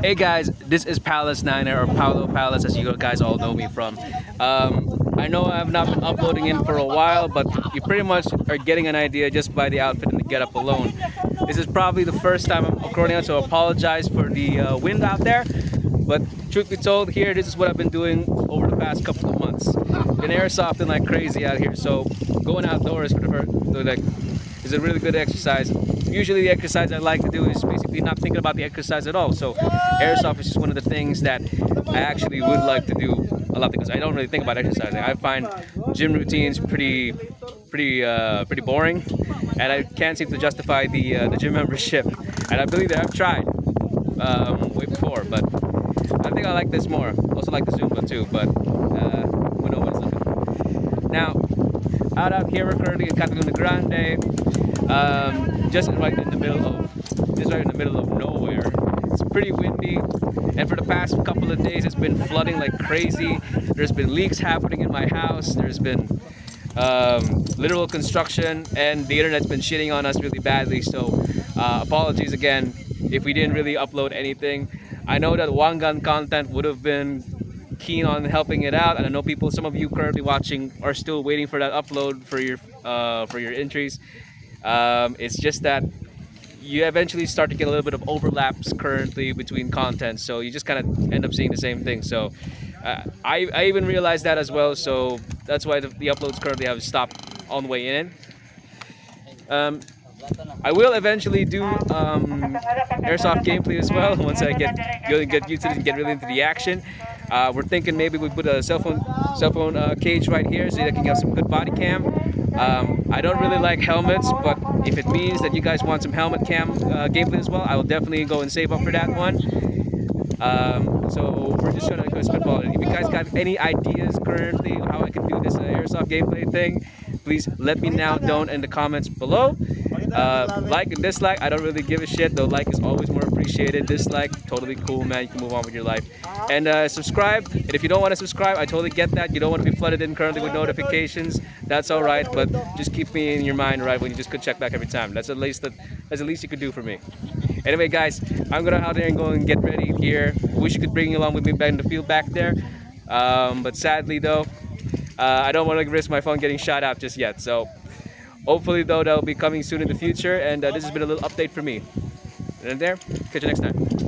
Hey guys, this is Palace Niner or Paulow Palace as you guys all know me from. Um, I know I've not been uploading in for a while, but you pretty much are getting an idea just by the outfit and the getup alone. This is probably the first time I'm recording out, so apologize for the uh, wind out there. But truth be told, here this is what I've been doing over the past couple of months. Been airsofting like crazy out here, so going outdoors for the first, like is a really good exercise. Usually the exercise I like to do is basically not thinking about the exercise at all. So airsoft is just one of the things that I actually would like to do a lot because I don't really think about exercising. I find gym routines pretty pretty uh, pretty boring and I can't seem to justify the uh, the gym membership and I believe that I've tried um, way before but I think I like this more. Also like the Zumba too but uh, we know looking. Now out out here we're currently in Cataluna Grande um, just right in the middle of just right in the middle of nowhere. It's pretty windy, and for the past couple of days, it's been flooding like crazy. There's been leaks happening in my house. There's been um, literal construction, and the internet's been shitting on us really badly. So uh, apologies again if we didn't really upload anything. I know that Wangan content would have been keen on helping it out and I know people some of you currently watching are still waiting for that upload for your uh, for your entries um, it's just that you eventually start to get a little bit of overlaps currently between content, so you just kind of end up seeing the same thing. So uh, I, I even realized that as well, so that's why the, the uploads currently have stopped on the way in. Um, I will eventually do um, airsoft gameplay as well once I get really get used to it and get really into the action. Uh, we're thinking maybe we put a cell phone cell phone uh, cage right here so I can get some good body cam. Um, I don't really like helmets, but if it means that you guys want some helmet cam uh, gameplay as well, I will definitely go and save up for that one. Um, so we're just gonna go spitball. If you guys got any ideas currently how I can do this airsoft gameplay thing, please let me know down in the comments below. Uh, like and dislike, I don't really give a shit. Though like is always more appreciated. Dislike, totally cool, man. You can move on with your life. And uh, subscribe. And if you don't want to subscribe, I totally get that. You don't want to be flooded in currently with notifications. That's all right. But just keep me in your mind, right? When you just could check back every time. That's at least the, that's the least you could do for me. Anyway, guys, I'm gonna out there and go and get ready here. Wish you could bring you along with me back in the field back there. Um, but sadly, though, uh, I don't want to risk my phone getting shot out just yet. So hopefully, though, that'll be coming soon in the future. And uh, this has been a little update for me. And there, catch you next time.